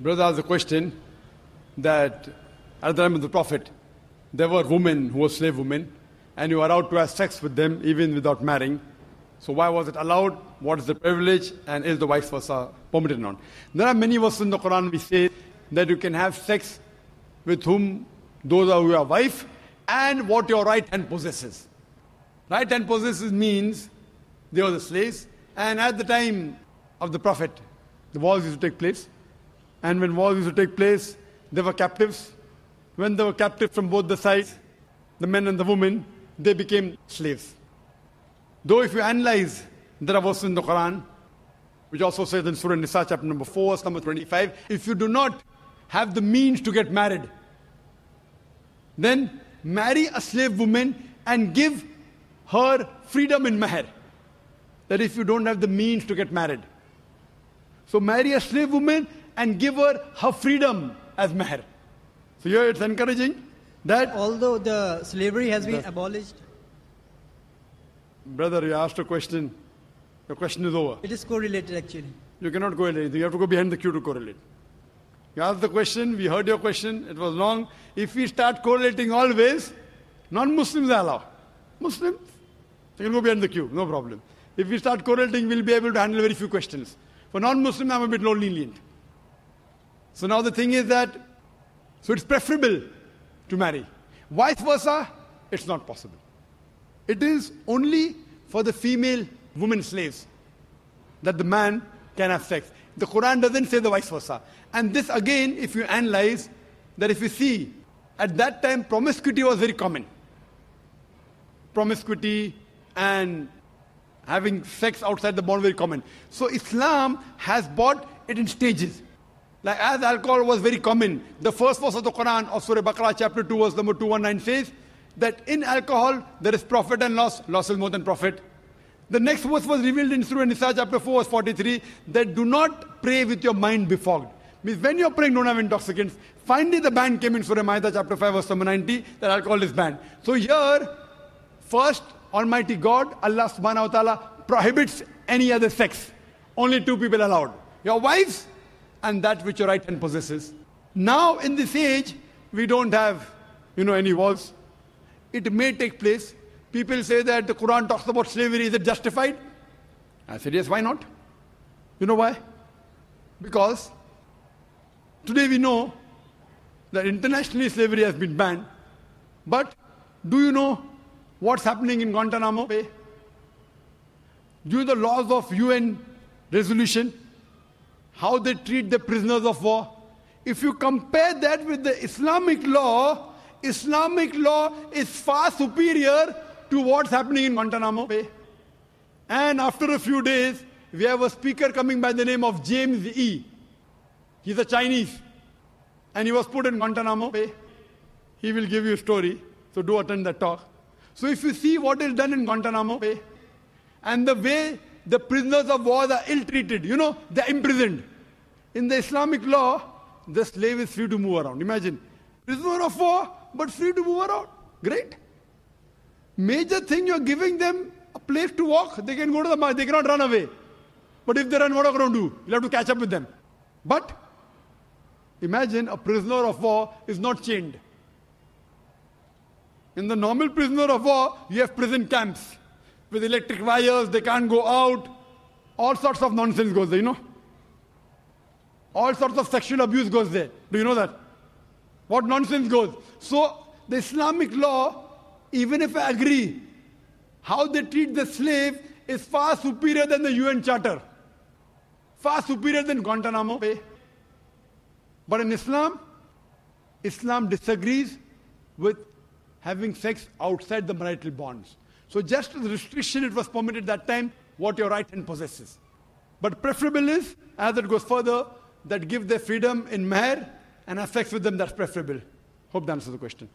Brother asked a question that at the time of the Prophet, there were women who were slave women, and you were allowed to have sex with them even without marrying. So why was it allowed? What is the privilege? And is the vice versa uh, permitted or not? There are many verses in the Quran we say that you can have sex with whom those are your wife and what your right hand possesses. Right hand possesses means they were the slaves, and at the time of the Prophet, the wars used to take place. And when wars used to take place, there were captives. When they were captives from both the sides, the men and the women, they became slaves. Though if you analyze, there are verses in the Quran, which also says in Surah Nisa, chapter number 4, verse number 25, if you do not have the means to get married, then marry a slave woman and give her freedom in mahr. That if you don't have the means to get married. So marry a slave woman and give her her freedom as mahr. So here it's encouraging that. Although the slavery has been abolished, Brother, you asked a question. Your question is over. it is correlated actually. You cannot correlate. Anything. You have to go behind the queue to correlate. You asked the question, we heard your question, it was long. If we start correlating always, non Muslims are allowed. Muslims, they can go behind the queue, no problem. If we start correlating, we'll be able to handle very few questions. For non Muslims, I'm a bit more lenient. So now the thing is that, so it's preferable to marry. Vice versa, it's not possible. It is only for the female women slaves that the man can have sex. The Quran doesn't say the vice versa. And this again, if you analyze, that if you see, at that time promiscuity was very common. Promiscuity and having sex outside the bond very common. So Islam has brought it in stages. Like as alcohol was very common, the first verse of the Quran of Surah Baqarah chapter 2 verse number 219 says that in alcohol there is profit and loss. Loss is more than profit. The next verse was revealed in Surah Nisa chapter 4 verse 43 that do not pray with your mind befogged. Means when you're praying don't have intoxicants. Finally the ban came in Surah Ma'idah chapter 5 verse number 90 that alcohol is banned. So here, first Almighty God, Allah subhanahu wa ta'ala prohibits any other sex. Only two people allowed. Your wives and that which your right hand possesses. Now in this age, we don't have, you know, any walls. It may take place. People say that the Quran talks about slavery. Is it justified? I said, yes, why not? You know why? Because today we know that internationally slavery has been banned. But do you know what's happening in Guantanamo Bay? Due to the laws of UN resolution, how they treat the prisoners of war. If you compare that with the Islamic law, Islamic law is far superior to what's happening in Guantanamo Bay. And after a few days, we have a speaker coming by the name of James E. He's a Chinese. And he was put in Guantanamo Bay. He will give you a story. So do attend that talk. So if you see what is done in Guantanamo Bay, and the way the prisoners of war are ill-treated, you know, they're imprisoned. In the Islamic law, the slave is free to move around. Imagine, prisoner of war, but free to move around. Great. Major thing you're giving them a place to walk. They can go to the market. They cannot run away. But if they run, what are you going to do? You'll have to catch up with them. But imagine a prisoner of war is not chained. In the normal prisoner of war, you have prison camps with electric wires, they can't go out. All sorts of nonsense goes there, you know. All sorts of sexual abuse goes there. Do you know that? What nonsense goes? So, the Islamic law, even if I agree, how they treat the slave is far superior than the UN Charter, far superior than Guantanamo Bay. But in Islam, Islam disagrees with having sex outside the marital bonds. So just the restriction, it was permitted that time what your right hand possesses. But preferable is, as it goes further, that give their freedom in mahr and have with them, that's preferable. Hope that answers the question.